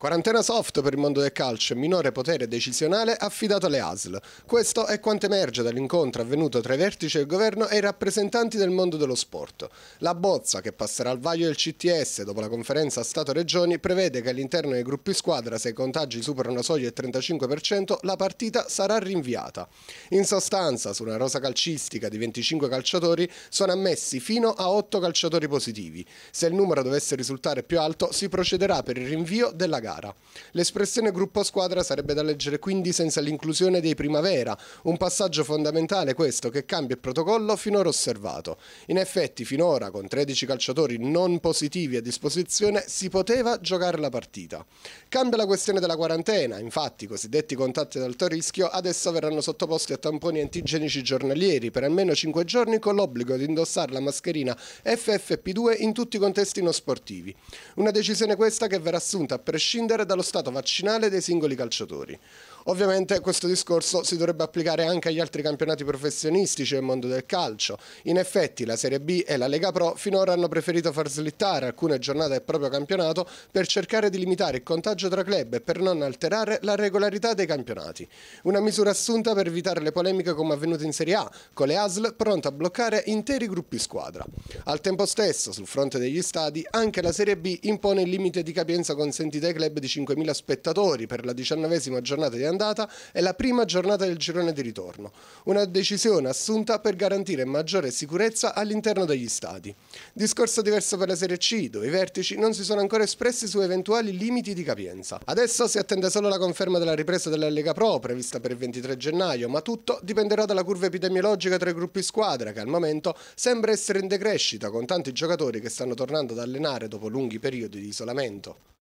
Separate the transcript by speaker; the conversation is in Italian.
Speaker 1: Quarantena soft per il mondo del calcio e minore potere decisionale affidato alle ASL. Questo è quanto emerge dall'incontro avvenuto tra i vertici del governo e i rappresentanti del mondo dello sport. La bozza, che passerà al vaglio del CTS dopo la conferenza Stato-Regioni, prevede che all'interno dei gruppi squadra, se i contagi superano la soglia del 35%, la partita sarà rinviata. In sostanza, su una rosa calcistica di 25 calciatori, sono ammessi fino a 8 calciatori positivi. Se il numero dovesse risultare più alto, si procederà per il rinvio della gara gara. L'espressione gruppo squadra sarebbe da leggere quindi senza l'inclusione dei primavera, un passaggio fondamentale questo che cambia il protocollo finora osservato. In effetti finora con 13 calciatori non positivi a disposizione si poteva giocare la partita. Cambia la questione della quarantena, infatti i cosiddetti contatti ad alto rischio adesso verranno sottoposti a tamponi antigenici giornalieri per almeno 5 giorni con l'obbligo di indossare la mascherina FFP2 in tutti i contesti non sportivi. Una decisione questa che verrà assunta a prescindere prescindere dallo stato vaccinale dei singoli calciatori. Ovviamente questo discorso si dovrebbe applicare anche agli altri campionati professionistici del mondo del calcio. In effetti la Serie B e la Lega Pro finora hanno preferito far slittare alcune giornate del proprio campionato per cercare di limitare il contagio tra club e per non alterare la regolarità dei campionati. Una misura assunta per evitare le polemiche come avvenute in Serie A, con le ASL pronte a bloccare interi gruppi squadra. Al tempo stesso, sul fronte degli stadi, anche la Serie B impone il limite di capienza consentito ai club di 5.000 spettatori per la diciannovesima giornata di andata e la prima giornata del girone di ritorno. Una decisione assunta per garantire maggiore sicurezza all'interno degli stadi. Discorso diverso per la Serie C, dove i vertici non si sono ancora espressi su eventuali limiti di capienza. Adesso si attende solo la conferma della ripresa della Lega Pro, prevista per il 23 gennaio, ma tutto dipenderà dalla curva epidemiologica tra i gruppi squadra, che al momento sembra essere in decrescita, con tanti giocatori che stanno tornando ad allenare dopo lunghi periodi di isolamento.